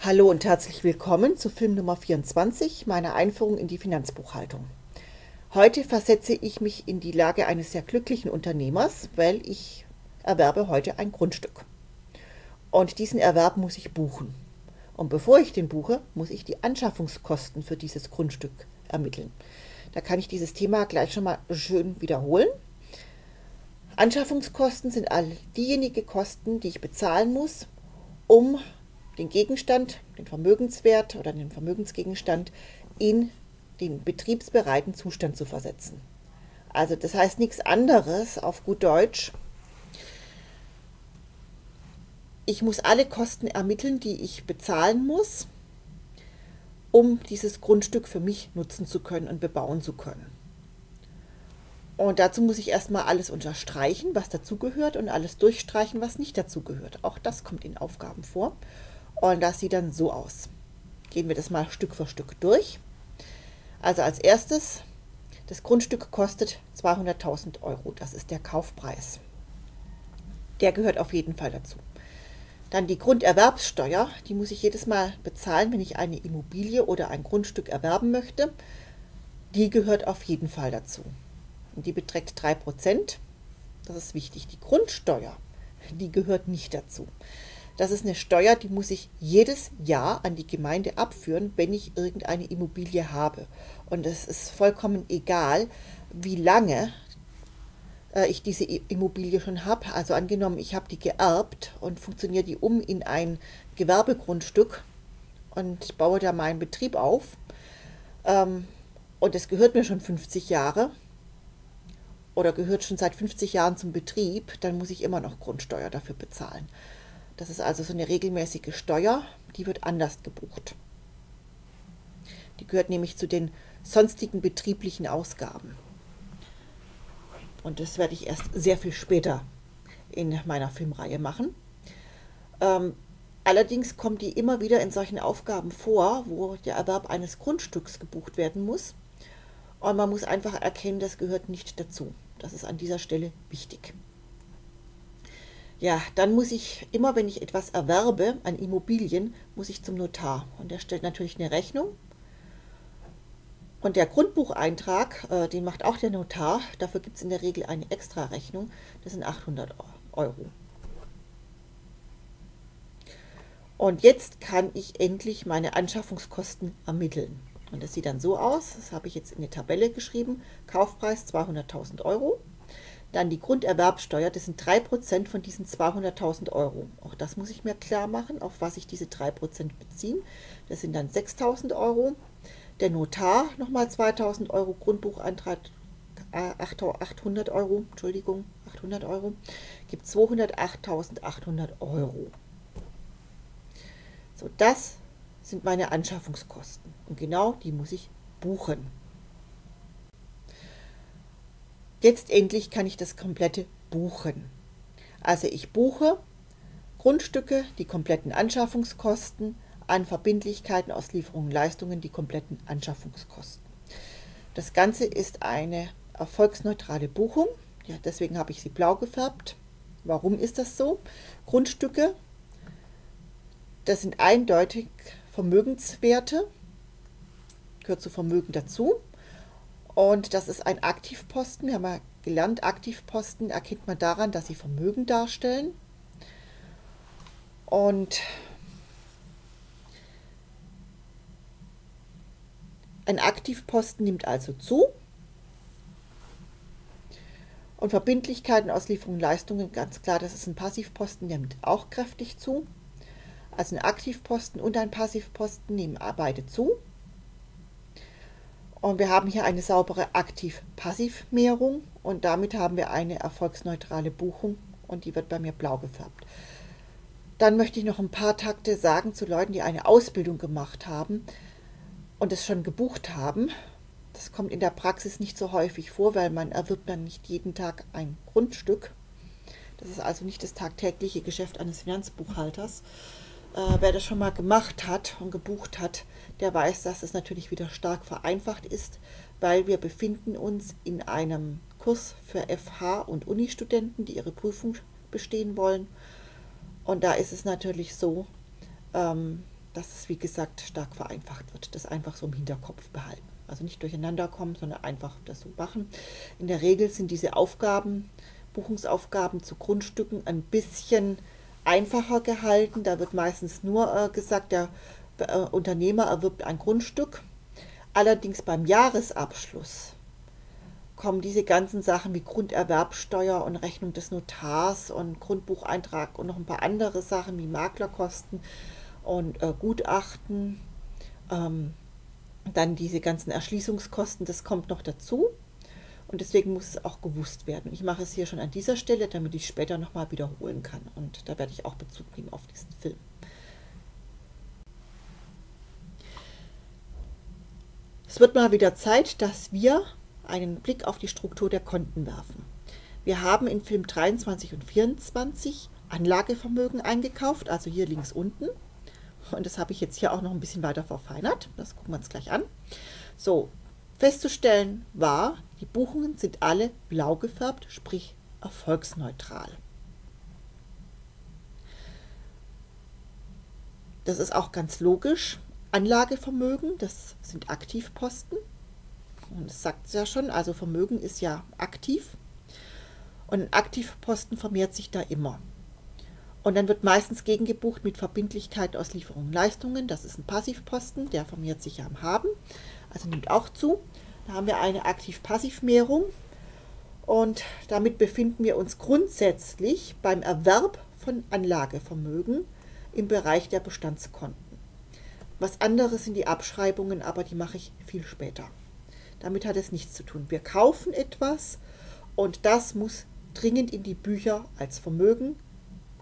Hallo und herzlich willkommen zu Film Nummer 24 meiner Einführung in die Finanzbuchhaltung. Heute versetze ich mich in die Lage eines sehr glücklichen Unternehmers, weil ich erwerbe heute ein Grundstück. Und diesen Erwerb muss ich buchen. Und bevor ich den buche, muss ich die Anschaffungskosten für dieses Grundstück ermitteln. Da kann ich dieses Thema gleich schon mal schön wiederholen. Anschaffungskosten sind all diejenigen Kosten, die ich bezahlen muss, um den Gegenstand, den Vermögenswert oder den Vermögensgegenstand in den betriebsbereiten Zustand zu versetzen. Also das heißt nichts anderes auf gut Deutsch. Ich muss alle Kosten ermitteln, die ich bezahlen muss, um dieses Grundstück für mich nutzen zu können und bebauen zu können. Und dazu muss ich erstmal alles unterstreichen, was dazugehört und alles durchstreichen, was nicht dazugehört. Auch das kommt in Aufgaben vor. Und das sieht dann so aus. Gehen wir das mal Stück für Stück durch. Also als erstes, das Grundstück kostet 200.000 Euro. Das ist der Kaufpreis. Der gehört auf jeden Fall dazu. Dann die Grunderwerbssteuer, die muss ich jedes Mal bezahlen, wenn ich eine Immobilie oder ein Grundstück erwerben möchte. Die gehört auf jeden Fall dazu. Und die beträgt 3%. Das ist wichtig. Die Grundsteuer, die gehört nicht dazu. Das ist eine Steuer, die muss ich jedes Jahr an die Gemeinde abführen, wenn ich irgendeine Immobilie habe. Und es ist vollkommen egal, wie lange äh, ich diese Immobilie schon habe. Also angenommen, ich habe die geerbt und funktioniere die um in ein Gewerbegrundstück und baue da meinen Betrieb auf. Ähm, und es gehört mir schon 50 Jahre oder gehört schon seit 50 Jahren zum Betrieb, dann muss ich immer noch Grundsteuer dafür bezahlen. Das ist also so eine regelmäßige Steuer, die wird anders gebucht. Die gehört nämlich zu den sonstigen betrieblichen Ausgaben. Und das werde ich erst sehr viel später in meiner Filmreihe machen. Ähm, allerdings kommt die immer wieder in solchen Aufgaben vor, wo der Erwerb eines Grundstücks gebucht werden muss. Und man muss einfach erkennen, das gehört nicht dazu. Das ist an dieser Stelle wichtig. Ja, dann muss ich immer, wenn ich etwas erwerbe an Immobilien, muss ich zum Notar. Und der stellt natürlich eine Rechnung. Und der Grundbucheintrag, äh, den macht auch der Notar. Dafür gibt es in der Regel eine Extra-Rechnung. Das sind 800 Euro. Und jetzt kann ich endlich meine Anschaffungskosten ermitteln. Und das sieht dann so aus, das habe ich jetzt in die Tabelle geschrieben, Kaufpreis 200.000 Euro. Dann die Grunderwerbsteuer, das sind 3% von diesen 200.000 Euro. Auch das muss ich mir klar machen, auf was sich diese 3% beziehen. Das sind dann 6.000 Euro. Der Notar nochmal 2.000 Euro, Grundbucheintrag 800 Euro, Entschuldigung, 800 Euro, gibt 208.800 Euro. So, das sind meine Anschaffungskosten. Und genau die muss ich buchen. Jetzt endlich kann ich das komplette buchen. Also ich buche Grundstücke, die kompletten Anschaffungskosten, an Verbindlichkeiten, Auslieferungen, Leistungen, die kompletten Anschaffungskosten. Das Ganze ist eine erfolgsneutrale Buchung. Ja, deswegen habe ich sie blau gefärbt. Warum ist das so? Grundstücke, das sind eindeutig Vermögenswerte, gehört zu Vermögen dazu. Und das ist ein Aktivposten. Wir haben ja gelernt, Aktivposten erkennt man daran, dass sie Vermögen darstellen. Und ein Aktivposten nimmt also zu. Und Verbindlichkeiten, Auslieferungen, Leistungen, ganz klar, das ist ein Passivposten, der nimmt auch kräftig zu. Also ein Aktivposten und ein Passivposten nehmen beide zu. Und wir haben hier eine saubere Aktiv-Passiv-Mehrung und damit haben wir eine erfolgsneutrale Buchung und die wird bei mir blau gefärbt. Dann möchte ich noch ein paar Takte sagen zu Leuten, die eine Ausbildung gemacht haben und es schon gebucht haben. Das kommt in der Praxis nicht so häufig vor, weil man erwirbt dann nicht jeden Tag ein Grundstück. Das ist also nicht das tagtägliche Geschäft eines Finanzbuchhalters. Äh, wer das schon mal gemacht hat und gebucht hat, der weiß, dass es natürlich wieder stark vereinfacht ist, weil wir befinden uns in einem Kurs für FH und Uni-Studenten, die ihre Prüfung bestehen wollen. Und da ist es natürlich so, ähm, dass es, wie gesagt, stark vereinfacht wird. Das einfach so im Hinterkopf behalten. Also nicht durcheinander kommen, sondern einfach das so machen. In der Regel sind diese Aufgaben, Buchungsaufgaben zu Grundstücken ein bisschen einfacher gehalten. Da wird meistens nur äh, gesagt, der äh, Unternehmer erwirbt ein Grundstück. Allerdings beim Jahresabschluss kommen diese ganzen Sachen wie Grunderwerbsteuer und Rechnung des Notars und Grundbucheintrag und noch ein paar andere Sachen wie Maklerkosten und äh, Gutachten. Ähm, dann diese ganzen Erschließungskosten, das kommt noch dazu. Und deswegen muss es auch gewusst werden. Ich mache es hier schon an dieser Stelle, damit ich später nochmal wiederholen kann. Und da werde ich auch Bezug nehmen auf diesen Film. Es wird mal wieder Zeit, dass wir einen Blick auf die Struktur der Konten werfen. Wir haben in Film 23 und 24 Anlagevermögen eingekauft, also hier links unten. Und das habe ich jetzt hier auch noch ein bisschen weiter verfeinert. Das gucken wir uns gleich an. So, festzustellen war, die Buchungen sind alle blau gefärbt, sprich erfolgsneutral. Das ist auch ganz logisch. Anlagevermögen, das sind Aktivposten. Und das sagt es ja schon, also Vermögen ist ja aktiv. Und ein Aktivposten vermehrt sich da immer. Und dann wird meistens gegengebucht mit Verbindlichkeit aus Lieferungen und Leistungen. Das ist ein Passivposten, der vermehrt sich ja am Haben, also nimmt auch zu. Da haben wir eine Aktiv-Passiv-Mehrung. Und damit befinden wir uns grundsätzlich beim Erwerb von Anlagevermögen im Bereich der Bestandskonten. Was anderes sind die Abschreibungen, aber die mache ich viel später. Damit hat es nichts zu tun. Wir kaufen etwas und das muss dringend in die Bücher als Vermögen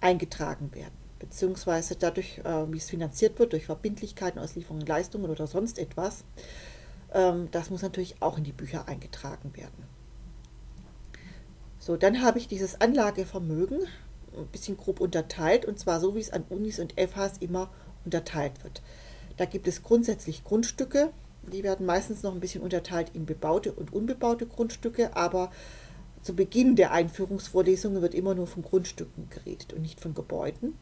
eingetragen werden. Beziehungsweise dadurch, äh, wie es finanziert wird, durch Verbindlichkeiten, Auslieferungen, Leistungen oder sonst etwas. Ähm, das muss natürlich auch in die Bücher eingetragen werden. So, dann habe ich dieses Anlagevermögen ein bisschen grob unterteilt und zwar so, wie es an Unis und FHs immer unterteilt wird. Da gibt es grundsätzlich Grundstücke, die werden meistens noch ein bisschen unterteilt in bebaute und unbebaute Grundstücke, aber zu Beginn der Einführungsvorlesungen wird immer nur von Grundstücken geredet und nicht von Gebäuden.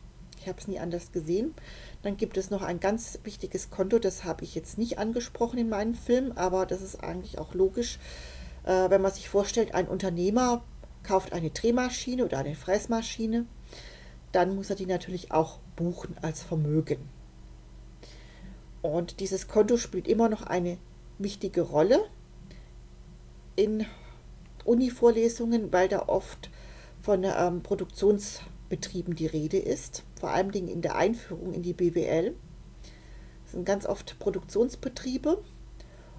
Ich habe es nie anders gesehen. Dann gibt es noch ein ganz wichtiges Konto, das habe ich jetzt nicht angesprochen in meinem Film, aber das ist eigentlich auch logisch, äh, wenn man sich vorstellt, ein Unternehmer kauft eine Drehmaschine oder eine Fräsmaschine, dann muss er die natürlich auch buchen als Vermögen. Und dieses Konto spielt immer noch eine wichtige Rolle in Uni-Vorlesungen, weil da oft von ähm, Produktionsbetrieben die Rede ist, vor allem in der Einführung in die BWL. Das sind ganz oft Produktionsbetriebe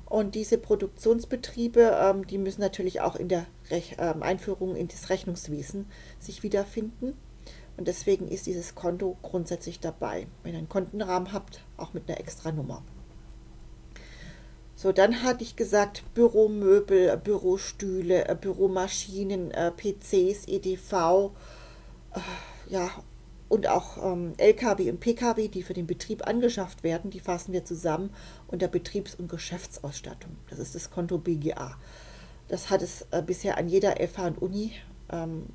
und diese Produktionsbetriebe, ähm, die müssen natürlich auch in der Rech ähm, Einführung in das Rechnungswesen sich wiederfinden. Und deswegen ist dieses Konto grundsätzlich dabei. Wenn ihr einen Kontenrahmen habt, auch mit einer extra Nummer. So, dann hatte ich gesagt, Büromöbel, Bürostühle, äh, Büromaschinen, äh, PCs, EDV, äh, ja, und auch ähm, LKW und PKW, die für den Betrieb angeschafft werden, die fassen wir zusammen unter Betriebs- und Geschäftsausstattung. Das ist das Konto BGA. Das hat es äh, bisher an jeder FH und Uni ähm,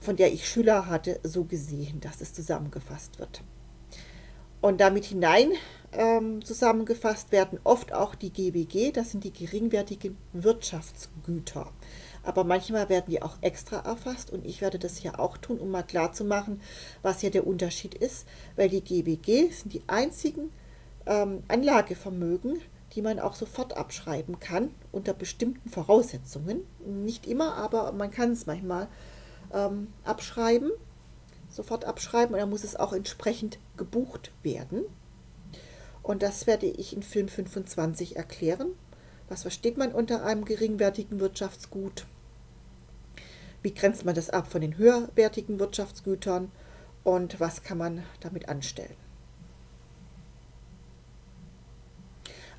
von der ich Schüler hatte, so gesehen, dass es zusammengefasst wird. Und damit hinein ähm, zusammengefasst werden oft auch die GBG, das sind die geringwertigen Wirtschaftsgüter. Aber manchmal werden die auch extra erfasst und ich werde das hier auch tun, um mal klar zu machen, was hier der Unterschied ist, weil die GBG sind die einzigen ähm, Anlagevermögen, die man auch sofort abschreiben kann unter bestimmten Voraussetzungen. Nicht immer, aber man kann es manchmal ähm, abschreiben, sofort abschreiben und dann muss es auch entsprechend gebucht werden. Und das werde ich in Film 25 erklären. Was versteht man unter einem geringwertigen Wirtschaftsgut? Wie grenzt man das ab von den höherwertigen Wirtschaftsgütern? Und was kann man damit anstellen?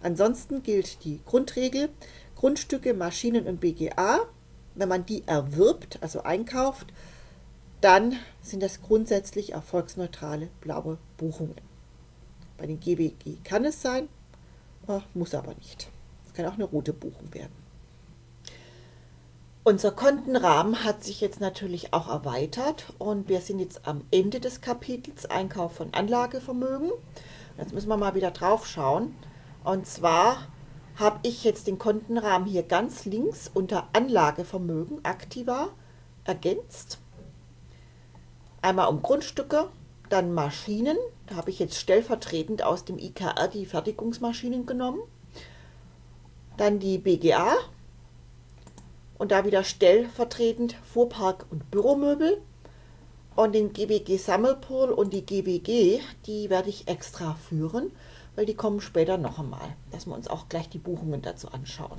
Ansonsten gilt die Grundregel, Grundstücke, Maschinen und BGA wenn man die erwirbt, also einkauft, dann sind das grundsätzlich erfolgsneutrale blaue Buchungen. Bei den GBG kann es sein, muss aber nicht. Kann auch eine rote Buchung werden. Unser Kontenrahmen hat sich jetzt natürlich auch erweitert und wir sind jetzt am Ende des Kapitels Einkauf von Anlagevermögen. Jetzt müssen wir mal wieder drauf schauen. Und zwar habe ich jetzt den Kontenrahmen hier ganz links unter Anlagevermögen Aktiva ergänzt. Einmal um Grundstücke, dann Maschinen. Da habe ich jetzt stellvertretend aus dem IKR die Fertigungsmaschinen genommen. Dann die BGA, und da wieder stellvertretend Fuhrpark und Büromöbel. Und den GBG Sammelpool und die GBG, die werde ich extra führen, weil die kommen später noch einmal, dass wir uns auch gleich die Buchungen dazu anschauen.